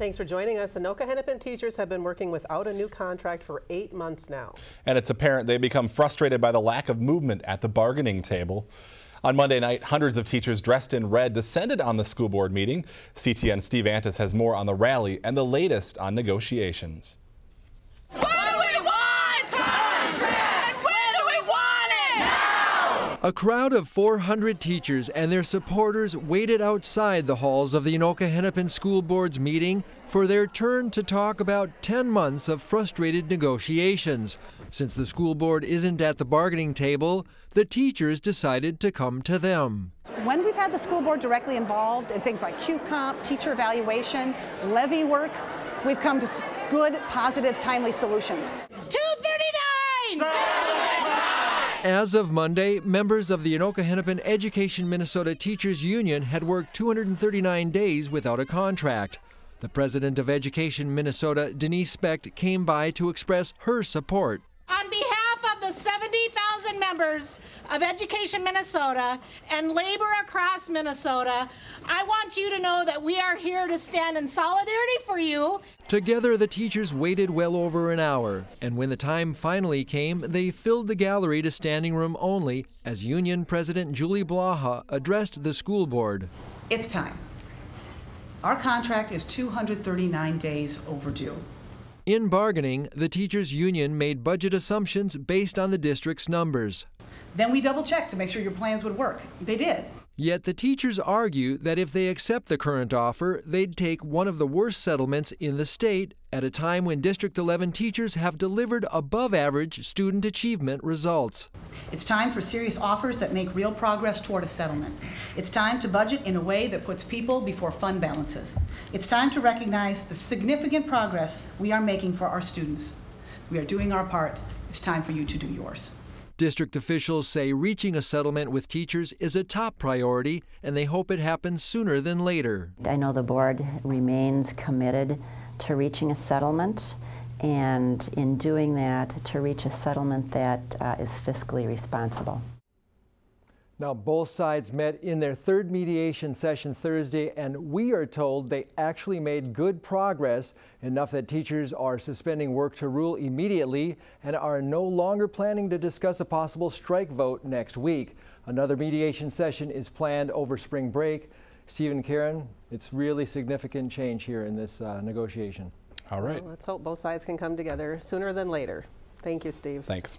Thanks for joining us. Anoka Hennepin teachers have been working without a new contract for eight months now. And it's apparent they become frustrated by the lack of movement at the bargaining table. On Monday night, hundreds of teachers dressed in red descended on the school board meeting. CTN Steve Antis has more on the rally and the latest on negotiations. A crowd of 400 teachers and their supporters waited outside the halls of the Anoka Hennepin School Board's meeting for their turn to talk about 10 months of frustrated negotiations. Since the school board isn't at the bargaining table, the teachers decided to come to them. When we've had the school board directly involved in things like Q-Comp, teacher evaluation, levy work, we've come to good, positive, timely solutions. 239! As of Monday, members of the Anoka Hennepin Education Minnesota Teachers Union had worked 239 days without a contract. The president of Education Minnesota, Denise Specht, came by to express her support. On behalf of the 70,000 members of Education Minnesota and labor across Minnesota, I want you to know that we are here to stand in solidarity for you. Together, the teachers waited well over an hour, and when the time finally came, they filled the gallery to standing room only as Union President Julie Blaha addressed the school board. It's time. Our contract is 239 days overdue. In bargaining, the teachers' union made budget assumptions based on the district's numbers. Then we double checked to make sure your plans would work. They did. Yet the teachers argue that if they accept the current offer, they'd take one of the worst settlements in the state at a time when District 11 teachers have delivered above average student achievement results. It's time for serious offers that make real progress toward a settlement. It's time to budget in a way that puts people before fund balances. It's time to recognize the significant progress we are making for our students. We are doing our part. It's time for you to do yours. District officials say reaching a settlement with teachers is a top priority, and they hope it happens sooner than later. I know the board remains committed to reaching a settlement, and in doing that, to reach a settlement that uh, is fiscally responsible. Now, both sides met in their third mediation session Thursday, and we are told they actually made good progress, enough that teachers are suspending work to rule immediately and are no longer planning to discuss a possible strike vote next week. Another mediation session is planned over spring break. Stephen Karen, it's really significant change here in this uh, negotiation. All right. Well, let's hope both sides can come together sooner than later. Thank you, Steve. Thanks.